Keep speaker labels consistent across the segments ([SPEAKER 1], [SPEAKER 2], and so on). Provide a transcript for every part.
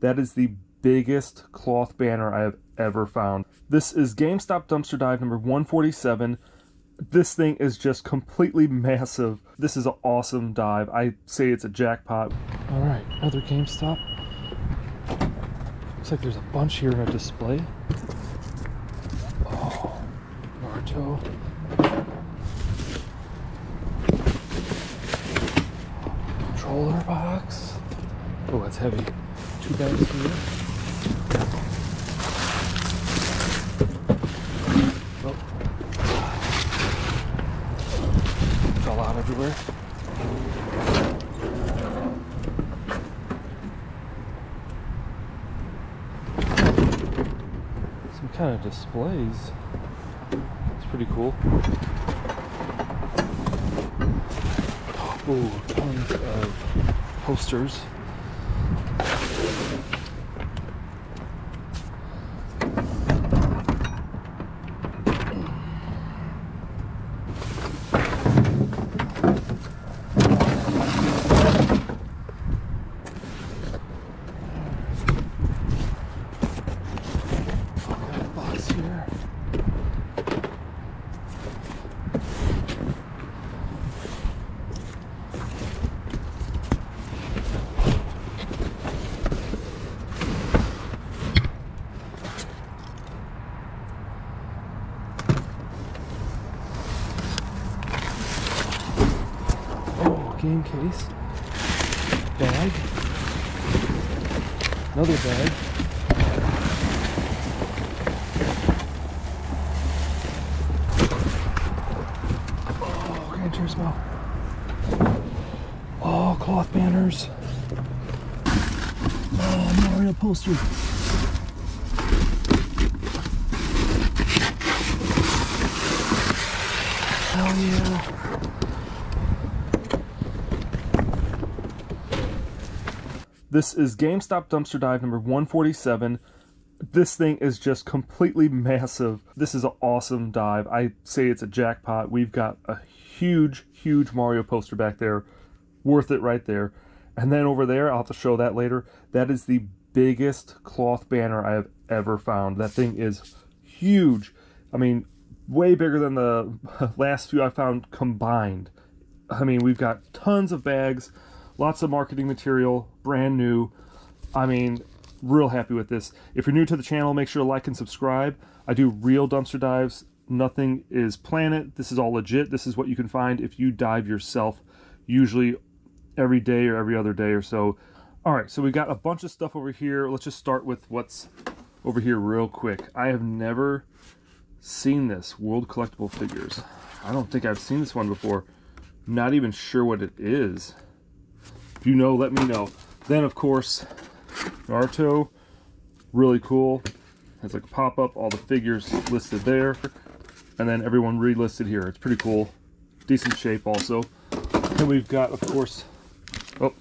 [SPEAKER 1] That is the biggest cloth banner I have ever found. This is GameStop Dumpster Dive number 147. This thing is just completely massive. This is an awesome dive. I say it's a jackpot. All right, another GameStop. Looks like there's a bunch here in a display. Oh, Naruto. Controller box. Oh, that's heavy. Two bags here. Oh. Out everywhere. Some kind of displays. It's pretty cool. Ooh, tons of posters. Got a box here. Oh, game case. Bag. Another bag. Oh, Gran Turismo. Oh, cloth banners. Oh, Mario poster. Hell yeah. This is GameStop Dumpster Dive number 147. This thing is just completely massive. This is an awesome dive. I say it's a jackpot. We've got a huge, huge Mario poster back there. Worth it right there. And then over there, I'll have to show that later. That is the biggest cloth banner I have ever found. That thing is huge. I mean, way bigger than the last few I found combined. I mean, we've got tons of bags, lots of marketing material, brand new. I mean, real happy with this. If you're new to the channel, make sure to like and subscribe. I do real dumpster dives. Nothing is planet. This is all legit. This is what you can find if you dive yourself, usually every day or every other day or so. All right, so we've got a bunch of stuff over here. Let's just start with what's over here real quick. I have never seen this World Collectible Figures. I don't think I've seen this one before. Not even sure what it is. If you know, let me know. Then, of course, Naruto, really cool. Has like a pop-up, all the figures listed there. And then everyone relisted here. It's pretty cool. Decent shape also. Then we've got, of course, oh,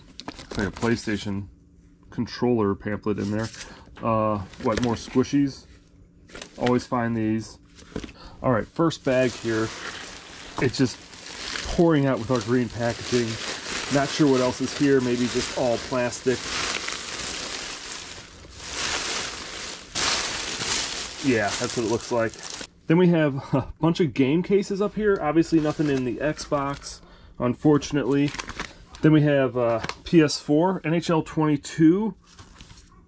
[SPEAKER 1] like a PlayStation controller pamphlet in there. Uh, what, more squishies? Always find these. All right, first bag here. It's just pouring out with our green packaging. Not sure what else is here. Maybe just all plastic. Yeah, that's what it looks like. Then we have a bunch of game cases up here. Obviously nothing in the Xbox, unfortunately. Then we have uh, PS4, NHL 22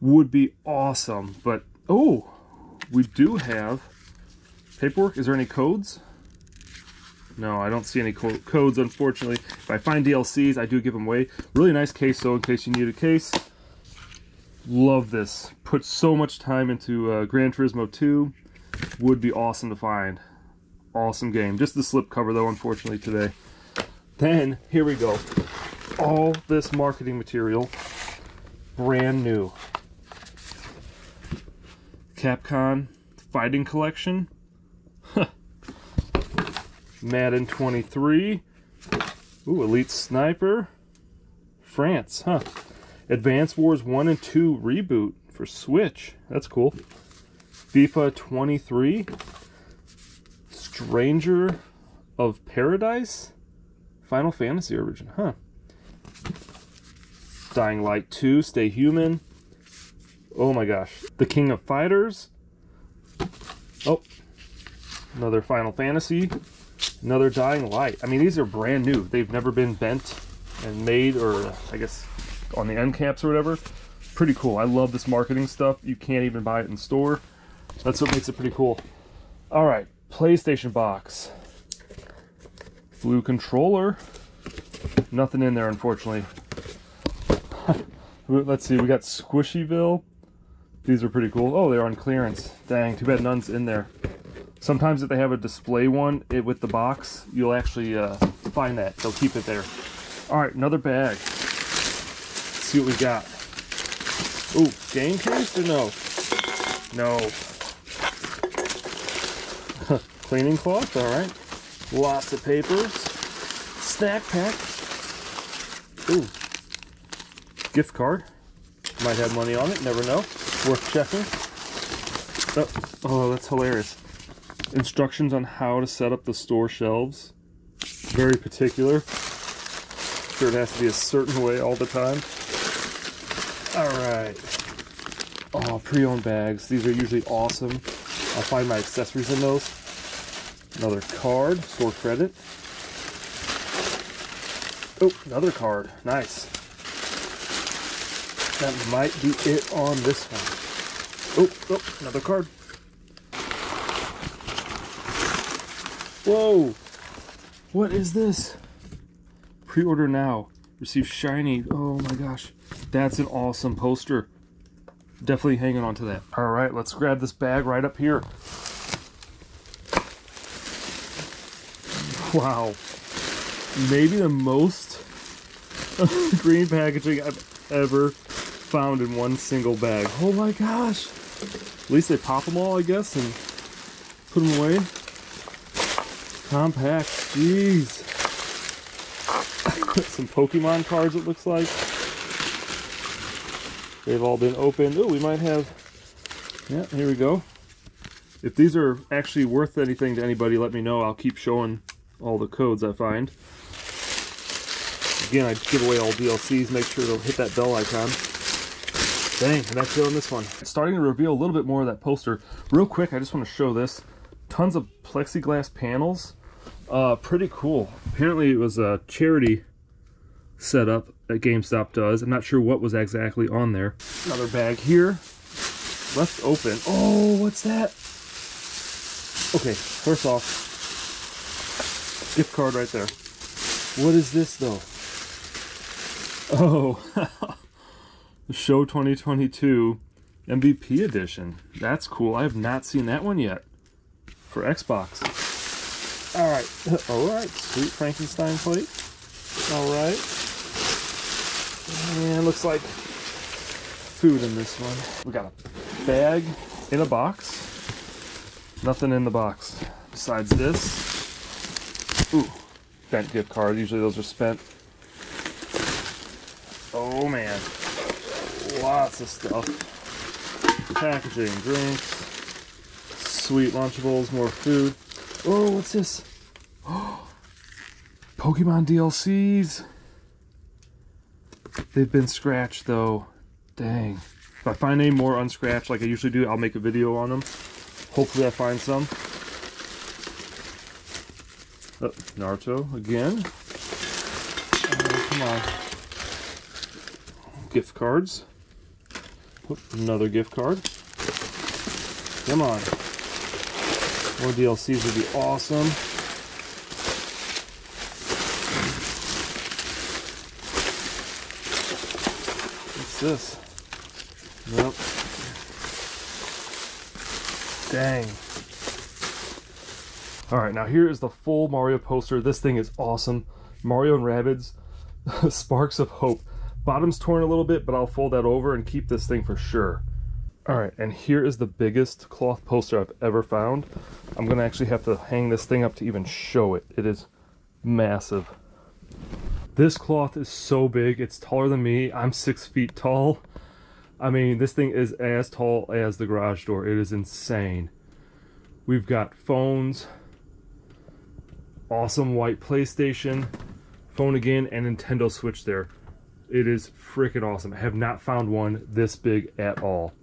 [SPEAKER 1] would be awesome, but oh, we do have paperwork. Is there any codes? No, I don't see any co codes, unfortunately. If I find DLCs, I do give them away. Really nice case, though, in case you need a case. Love this. Put so much time into uh, Gran Turismo 2. Would be awesome to find. Awesome game. Just the slip cover, though, unfortunately, today. Then, here we go. All this marketing material, brand new. Capcom Fighting Collection. Madden 23. Ooh, Elite Sniper. France, huh. Advance Wars 1 and 2 reboot for Switch. That's cool. FIFA 23. Stranger of Paradise. Final Fantasy Origin, huh. Dying Light 2, Stay Human. Oh my gosh. The King of Fighters. Oh, another Final Fantasy. Another Dying Light. I mean, these are brand new. They've never been bent and made, or I guess on the end caps or whatever. Pretty cool. I love this marketing stuff. You can't even buy it in store. That's what makes it pretty cool. All right, PlayStation box. Blue controller. Nothing in there, unfortunately. Let's see, we got Squishville. These are pretty cool. Oh, they're on clearance. Dang, too bad none's in there. Sometimes if they have a display one it, with the box, you'll actually uh, find that. They'll keep it there. All right, another bag. Let's see what we got. Ooh, game case or no? No. Cleaning cloth, all right. Lots of papers. Snack pack. Ooh. Gift card. Might have money on it, never know. Worth checking. Oh, oh, that's hilarious. Instructions on how to set up the store shelves. Very particular. Sure it has to be a certain way all the time. Alright. Oh, pre-owned bags. These are usually awesome. I'll find my accessories in those. Another card, store credit. Oh, another card. Nice. That might be it on this one. Oh, oh, another card. Whoa! What is this? Pre-order now. Receive shiny. Oh my gosh. That's an awesome poster. Definitely hanging on to that. All right, let's grab this bag right up here. Wow. Maybe the most green packaging I've ever found in one single bag. Oh my gosh. At least they pop them all, I guess, and put them away. Compact. Jeez. Some Pokemon cards, it looks like. They've all been opened. Oh, we might have... Yeah, here we go. If these are actually worth anything to anybody, let me know. I'll keep showing all the codes I find. Again, I give away all DLCs. Make sure to hit that bell icon. Dang, that's it on this one. Starting to reveal a little bit more of that poster. Real quick, I just want to show this. Tons of plexiglass panels. Uh, pretty cool. Apparently it was a charity setup that GameStop does. I'm not sure what was exactly on there. Another bag here. Left open. Oh, what's that? Okay, first off, gift card right there. What is this though? Oh, the Show 2022 MVP edition. That's cool. I have not seen that one yet for Xbox. All right, all right. Sweet Frankenstein plate. All right. And looks like food in this one. We got a bag in a box. Nothing in the box besides this. Ooh, spent gift card. Usually those are spent. Oh man, lots of stuff. Packaging, drinks, sweet Lunchables, more food. Oh, what's this? Oh, Pokemon DLCs. They've been scratched though. Dang. If I find any more unscratched like I usually do, I'll make a video on them. Hopefully I find some. Oh, Naruto again. Oh, come on. Gift cards. another gift card. Come on. More DLCs would be awesome. What's this? Nope. Dang. All right, now here is the full Mario poster. This thing is awesome. Mario and Rabbids, Sparks of Hope. Bottom's torn a little bit, but I'll fold that over and keep this thing for sure. All right, and here is the biggest cloth poster I've ever found. I'm gonna actually have to hang this thing up to even show it. It is massive. This cloth is so big, it's taller than me. I'm six feet tall. I mean, this thing is as tall as the garage door. It is insane. We've got phones, awesome white PlayStation, phone again, and Nintendo Switch there. It is freaking awesome. I have not found one this big at all.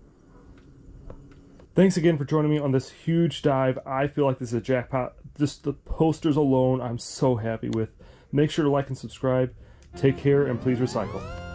[SPEAKER 1] Thanks again for joining me on this huge dive. I feel like this is a jackpot. Just the posters alone, I'm so happy with. Make sure to like and subscribe. Take care and please recycle.